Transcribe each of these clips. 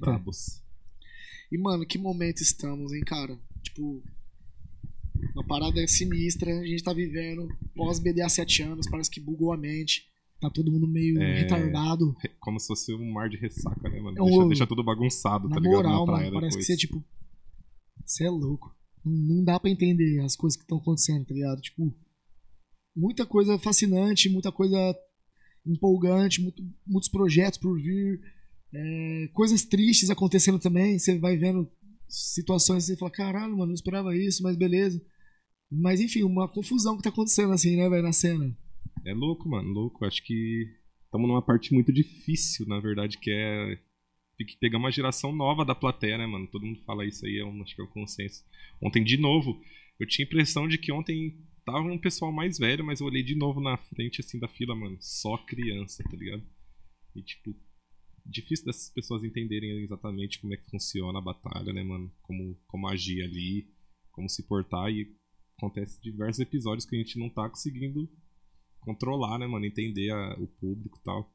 Brabos. E, mano, que momento estamos, hein, cara? Tipo, uma parada sinistra, a gente tá vivendo pós-BDA 7 anos, parece que bugou a mente. Tá todo mundo meio É. retardado. Re- Como se fosse um mar de ressaca, né, mano? É Deixa, deixa tudo bagunçado, Na tá ligado? moral, Na praia mano, parece que você, tipo. Você é louco. Não, dá pra entender as coisas que estão acontecendo, tá ligado? Tipo, muita coisa fascinante, muita coisa empolgante, muito- muitos projetos por vir, é, coisas tristes acontecendo também. Você vai vendo situações e fala: caralho, mano, não esperava isso, mas beleza. Mas enfim, uma confusão que tá acontecendo assim, né, velho, na cena. É louco, mano, louco. Acho que estamos numa parte muito difícil, na verdade, que é tem que pegar uma geração nova da plateia, né, mano? Todo mundo fala isso aí, é um, acho que é um consenso. Ontem, de novo, eu tinha a impressão de que ontem tava um pessoal mais velho, mas eu olhei de novo na frente, assim, da fila, mano. Só criança, tá ligado? E, tipo, difícil dessas pessoas entenderem exatamente como é que funciona a batalha, né, mano? Como, como agir ali, como se portar. E acontece diversos episódios que a gente não tá conseguindo controlar, né, mano? Entender a- o público e tal.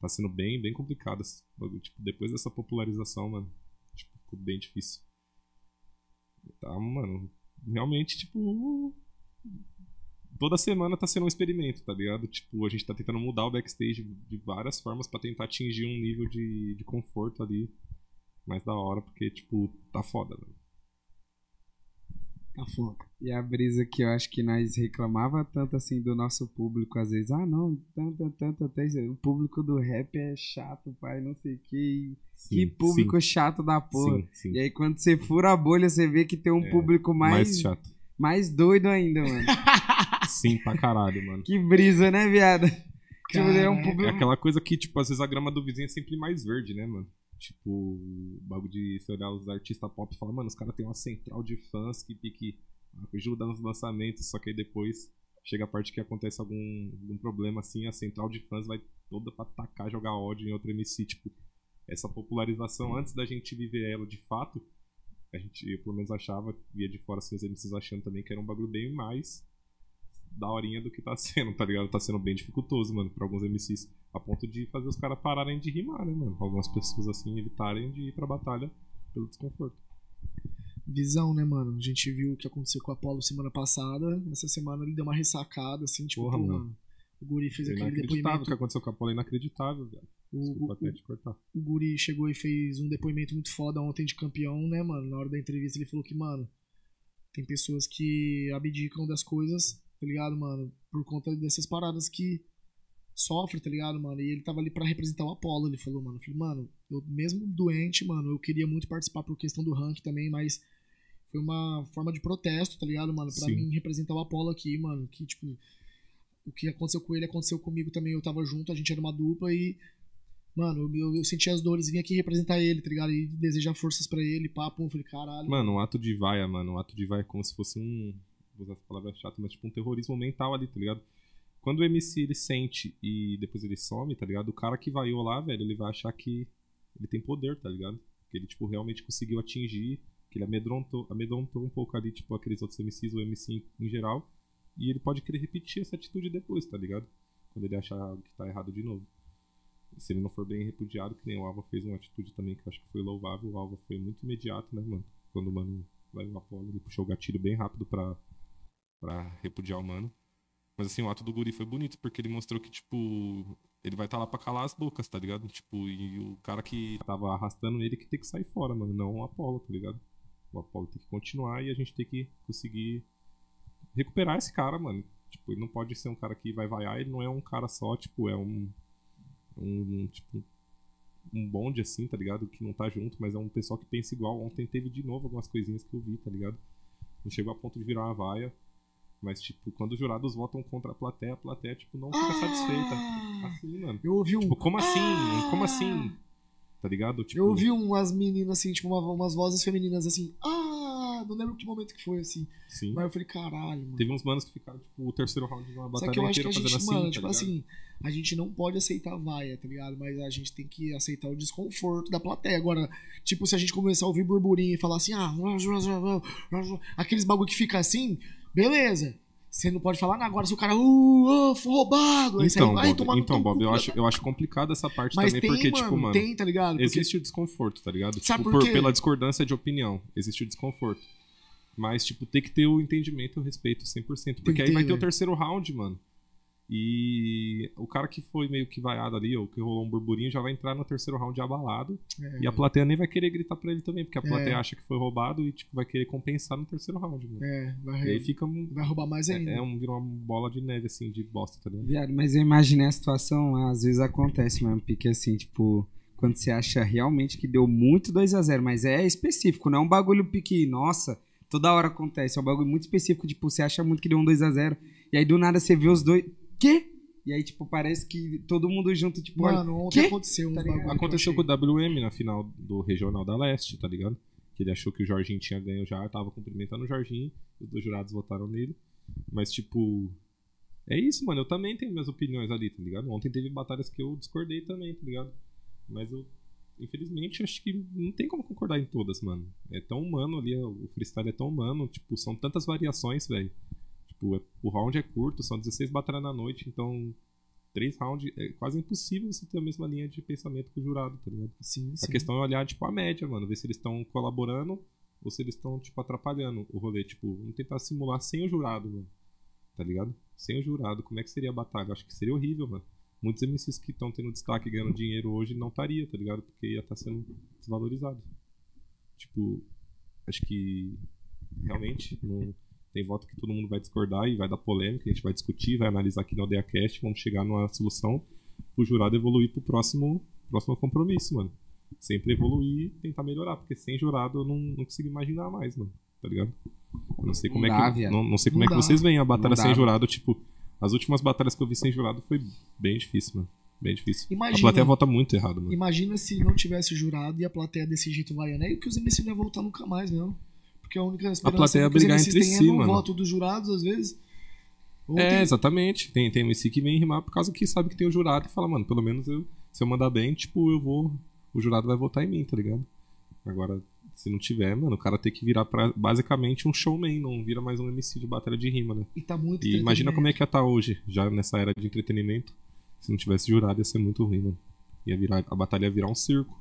Tá sendo bem, bem complicado esse bagulho. Tipo, depois dessa popularização, mano, tipo, ficou bem difícil. Tá, mano, realmente, tipo. Toda semana tá sendo um experimento, tá ligado? Tipo, a gente tá tentando mudar o backstage de várias formas pra tentar atingir um nível de, de conforto ali mais da hora, porque, tipo, tá foda, mano. Tá foda. E a brisa que eu acho que nós reclamava tanto assim do nosso público, às vezes, ah não, tanto, tanto, até o público do rap é chato, pai, não sei o que. Que Sim, público chato da porra. Sim, sim. E aí quando você fura a bolha, você vê que tem um É, público mais mais, chato. Mais doido ainda, mano. Sim, pra caralho, mano. que brisa, né, viado? Tipo, é um. É aquela coisa que, tipo, às vezes a grama do vizinho é sempre mais verde, né, mano? Tipo, o bagulho de você olhar os artistas pop e falar, mano, os caras têm uma central de fãs que pique ajuda nos lançamentos, só que aí depois chega a parte que acontece algum, algum problema assim, a central de fãs vai toda pra atacar, jogar ódio em outro MC, tipo, essa popularização, antes da gente viver ela de fato, a gente, eu pelo menos achava, via de fora assim, os MCs achando também que era um bagulho bem mais da horinha do que tá sendo, tá ligado? Tá sendo bem dificultoso, mano, pra alguns MCs. A ponto de fazer os caras pararem de rimar, né, mano? Algumas pessoas, assim, evitarem de ir pra batalha pelo desconforto. Visão, né, mano? A gente viu o que aconteceu com o Apollo semana passada. Essa semana ele deu uma ressacada, assim, tipo, Porra, pô, mano. mano. O Guri fez É aquele depoimento. que aconteceu com a Paula, é inacreditável, velho. O, Desculpa o, cortar. o Guri chegou e fez um depoimento muito foda ontem de campeão, né, mano? Na hora da entrevista ele falou que, mano, tem pessoas que abdicam das coisas, tá ligado, mano? Por conta dessas paradas que sofre, tá ligado, mano? E ele tava ali pra representar o Apollo. Ele falou, mano, eu falei, mano, eu mesmo doente, mano, eu queria muito participar por questão do ranking também, mas foi uma forma de protesto, tá ligado, mano? Pra Sim. mim representar o Apollo aqui, mano, que, tipo, o que aconteceu com ele aconteceu comigo também, eu tava junto, a gente era uma dupla e Mano, eu, eu, senti as dores, vim aqui representar ele, tá ligado? E desejar forças pra ele, papo. Eu falei, caralho. Mano, um ato de vaia, mano. Um ato de vaia é como se fosse um. Vou usar essa palavra chata, mas tipo um terrorismo mental ali, tá ligado? Quando o MC ele sente e depois ele some, tá ligado? O cara que vaiou lá, velho, ele vai achar que ele tem poder, tá ligado? Que ele, tipo, realmente conseguiu atingir, que ele amedrontou, amedrontou um pouco ali, tipo, aqueles outros MCs, o MC em, em geral. E ele pode querer repetir essa atitude depois, tá ligado? Quando ele achar que tá errado de novo. Se ele não for bem repudiado, que nem o Alva fez uma atitude também que eu acho que foi louvável, o Alva foi muito imediato, né, mano? Quando o mano vai no Apolo, ele puxou o gatilho bem rápido pra, pra repudiar o mano. Mas assim, o ato do Guri foi bonito, porque ele mostrou que, tipo, ele vai estar lá pra calar as bocas, tá ligado? Tipo, e o cara que tava arrastando ele que tem que sair fora, mano, não o Apolo, tá ligado? O Apolo tem que continuar e a gente tem que conseguir recuperar esse cara, mano. Tipo, ele não pode ser um cara que vai vaiar, ele não é um cara só, tipo, é um. Um, tipo, um bonde assim, tá ligado? Que não tá junto, mas é um pessoal que pensa igual. Ontem teve de novo algumas coisinhas que eu vi, tá ligado? Não chegou a ponto de virar uma vaia. Mas, tipo, quando os jurados votam contra a plateia, a plateia, tipo, não fica satisfeita. Ah, Assim, mano. eu ouvi um. Tipo, como assim? Ah! Como assim? Tá ligado? Tipo, Eu ouvi umas meninas assim, tipo, uma- umas vozes femininas assim. Ah, não lembro que momento que foi assim. Sim. Mas eu falei, caralho, mano. Teve uns manos que ficaram, tipo, o terceiro round de uma Só batalha que eu acho que inteira a gente, fazendo assim, mano, tá tipo ligado? assim, a gente não pode aceitar a vaia, tá ligado? Mas a gente tem que aceitar o desconforto da plateia. Agora, tipo, se a gente começar a ouvir burburinho e falar assim, ah, aqueles bagulho que fica assim, beleza. Você não pode falar, agora se o cara, uh, uh, foi roubado. Aí Então, vai Bob, tomar então, Bob eu, acho, eu acho complicado essa parte Mas também, tem, porque, mano, tipo, mano, tem, tá ligado? Porque- existe o desconforto, tá ligado? Sabe tipo, por por- pela discordância de opinião, existe o desconforto. Mas, tipo, tem que ter o entendimento e o respeito 100%. Porque que aí ter, vai ter o terceiro round, mano. E o cara que foi meio que vaiado ali, ou que rolou um burburinho, já vai entrar no terceiro round abalado. É, E a plateia nem vai querer gritar pra ele também, porque a plateia É. acha que foi roubado e, tipo, vai querer compensar no terceiro round, mano. é, vai, E aí fica um. vai roubar mais ainda. É, é um, vira uma bola de neve, assim, de bosta, tá ligado? Viado, mas eu imaginei a situação, às vezes acontece mesmo, porque assim, tipo, quando você acha realmente que deu muito 2 a 0 mas é específico, não é um bagulho pique, nossa, toda hora acontece, é um bagulho muito específico, tipo, você acha muito que deu um 2 a 0 e aí do nada você vê os dois, quê? E aí, tipo, parece que todo mundo junto, tipo, olha, Mano, ontem quê? aconteceu um Tá bagulho. Aconteceu com o WM na final do Regional da Leste, tá ligado? Que ele achou que o Jorginho tinha ganho já, tava cumprimentando o Jorginho, os dois jurados votaram nele. Mas, tipo. É isso, mano. Eu também tenho minhas opiniões ali, tá ligado? Ontem teve batalhas que eu discordei também, tá ligado? Mas eu, infelizmente, acho que não tem como concordar em todas, mano. É tão humano ali, o freestyle é tão humano, tipo, são tantas variações, velho. Tipo, é- o round é curto, são 16 batalhas na noite, então. Três rounds, é quase impossível você ter a mesma linha de pensamento que o jurado, tá ligado? Sim, sim. A questão é olhar, tipo, a média, mano. Ver se eles estão colaborando ou se eles estão, tipo, atrapalhando o rolê. Tipo, vamos tentar simular sem o jurado, mano. Tá ligado? Sem o jurado, como é que seria a batalha? Acho que seria horrível, mano. Muitos MCs que estão tendo destaque ganhando dinheiro hoje não estaria, tá ligado? Porque ia estar sendo desvalorizado. Tipo, acho que realmente não tem voto que todo mundo vai discordar e vai dar polêmica, a gente vai discutir, vai analisar aqui na ODEAcast, vamos chegar numa solução o jurado evoluir pro próximo, próximo compromisso, mano. Sempre evoluir e tentar melhorar, porque sem jurado eu não, não consigo imaginar mais, mano. Tá ligado? Eu não sei como Não é dá, que. Não, não sei como Não é que dá. vocês veem a batalha sem jurado, tipo. As últimas batalhas que eu vi sem jurado foi bem difícil, mano. Bem difícil. Imagina- A plateia vota muito errado, mano. Imagina se não tivesse jurado e a plateia desse jeito vaiando. É que os MC não iam voltar nunca mais, não. Porque a única esperança plateia ia que os brigar MCs entre si, é no mano. voto dos jurados, às vezes. Ou É, tem- exatamente. Tem, tem MC que vem rimar por causa que sabe que tem o jurado e fala, mano, pelo menos eu, se eu mandar bem, tipo, eu vou. O jurado vai votar em mim, tá ligado? Agora, se não tiver, mano, o cara tem que virar pra, basicamente um showman, não vira mais um MC de batalha de rima, né? E tá muito E imagina como é que ia estar hoje, já nessa era de entretenimento. Se não tivesse jurado, ia ser muito ruim, mano. Ia virar, a batalha ia virar um circo.